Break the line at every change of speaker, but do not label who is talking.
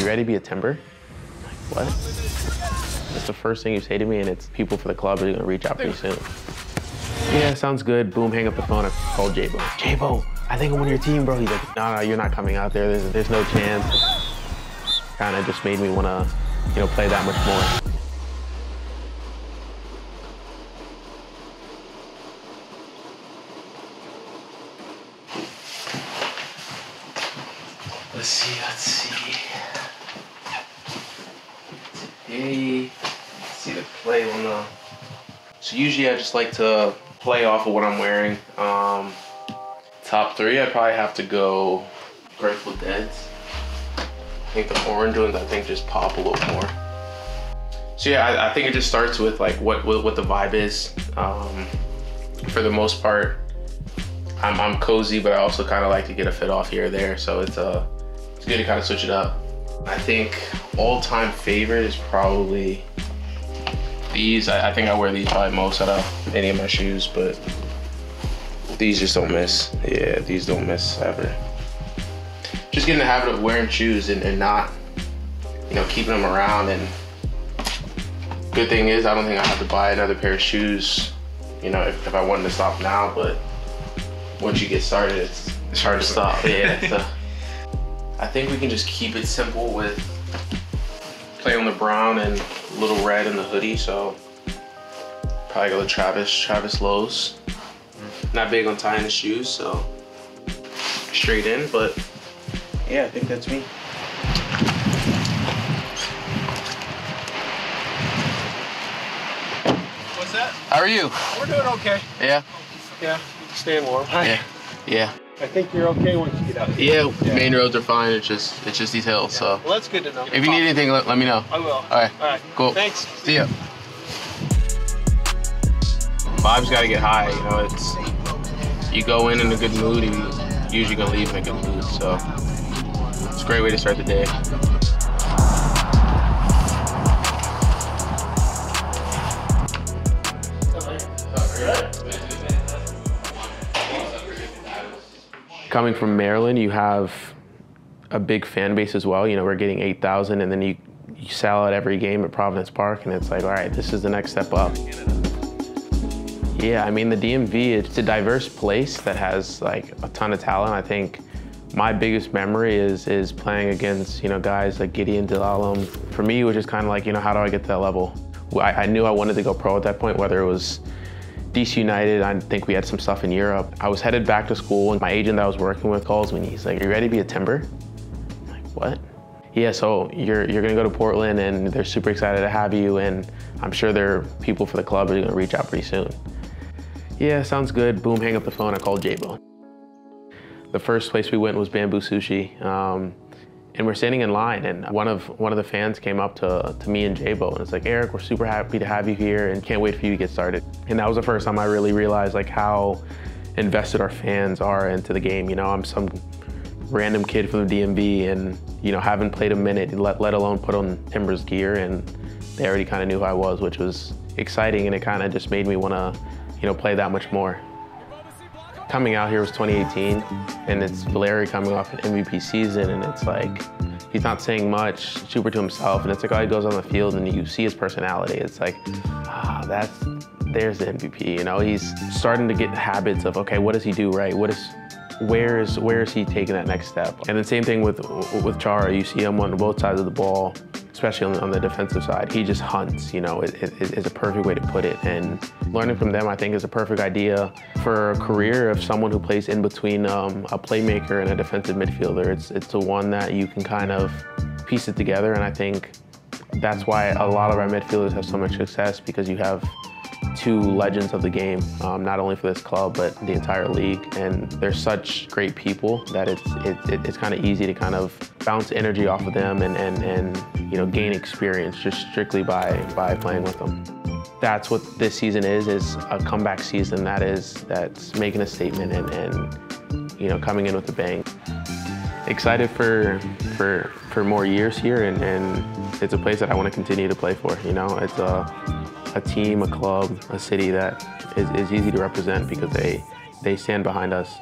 you ready to be a timber? Like, what? That's the first thing you say to me, and it's people for the club are gonna reach out pretty soon. Yeah, sounds good. Boom, hang up the phone. I called J-Bo. J-Bo, I think I'm on your team, bro. He's like, no, no, you're not coming out there. There's, there's no chance. Kind of just made me want to, you know, play that much more. Let's see, let's see. Let's see the play on the. So usually I just like to play off of what I'm wearing. Um, top three, I'd probably have to go Grateful Dead's. I think the orange ones, I think just pop a little more. So yeah, I, I think it just starts with like what what, what the vibe is. Um, for the most part, I'm, I'm cozy, but I also kind of like to get a fit off here or there. So it's uh, it's good to kind of switch it up. I think all-time favorite is probably these. I, I think I wear these probably most out of any of my shoes, but these just don't miss. Yeah, these don't miss ever. Just getting the habit of wearing shoes and, and not, you know, keeping them around. And good thing is, I don't think I have to buy another pair of shoes, you know, if, if I wanted to stop now. But once you get started, it's, it's hard to stop. Yeah. So I think we can just keep it simple with play on the brown and little red in the hoodie. So probably go with Travis, Travis Lows. Not big on tying the shoes, so straight in, but yeah, I think that's me.
What's that?
How are you?
We're doing okay.
Yeah,
Yeah, staying warm.
yeah, yeah,
I think you're okay once you get out.
yeah. Main roads are fine. It's just it's just these hills. So
Well, that's good to know.
if you need anything, let, let me know.
I will.
All right,
All right.
cool.
Thanks.
See ya. Vibes gotta get high. You know, it's you go in in a good mood, and you usually gonna leave in a good mood. So it's a great way to start the day. Coming from Maryland, you have a big fan base as well. You know, we're getting 8,000 and then you, you sell out every game at Providence Park and it's like, all right, this is the next step up. Yeah, I mean, the DMV, it's a diverse place that has like a ton of talent. I think my biggest memory is is playing against, you know, guys like Gedion Zelalem. For me, it was just kind of like, you know, how do I get to that level? I, I knew I wanted to go pro at that point, whether it was DC United, I think we had some stuff in Europe. I was headed back to school and my agent that I was working with calls me and he's like, are you ready to be a timber? I'm like, what? Yeah, so you're, you're gonna go to Portland and they're super excited to have you and I'm sure there are people for the club that are gonna reach out pretty soon. Yeah, sounds good. Boom, hang up the phone, I called J-Bo. The first place we went was Bamboo Sushi. Um, and we're standing in line and one of one of the fans came up to, to me and J-Bo and it's like, Eryk, we're super happy to have you here and can't wait for you to get started. And that was the first time I really realized like how invested our fans are into the game. You know, I'm some random kid from the DMV and, you know, haven't played a minute, let, let alone put on Timbers gear and they already kind of knew who I was, which was exciting and it kind of just made me want to, you know, play that much more. Coming out here was 2018, and it's Valeri coming off an MVP season, and it's like, he's not saying much, super to himself, and it's like, oh, he goes on the field and you see his personality. It's like, ah, that's, there's the MVP, you know? He's starting to get habits of, okay, what does he do right? What is, where is, where is he taking that next step? And the same thing with, with Chara, you see him on both sides of the ball, especially on, on the defensive side. He just hunts, you know, it, it, it's a perfect way to put it. And learning from them, I think, is a perfect idea for a career of someone who plays in between um, a playmaker and a defensive midfielder. It's, it's the one that you can kind of piece it together. And I think that's why a lot of our midfielders have so much success because you have two legends of the game, um, not only for this club, but the entire league. And they're such great people that it's, it, it, it's kind of easy to kind of bounce energy off of them and, and, and you know, gain experience just strictly by, by playing with them. That's what this season is, is a comeback season that is, that's making a statement and, and you know, coming in with a bang. Excited for, for, for more years here and, and it's a place that I want to continue to play for, you know? It's a, a team, a club, a city that is, is easy to represent because they, they stand behind us.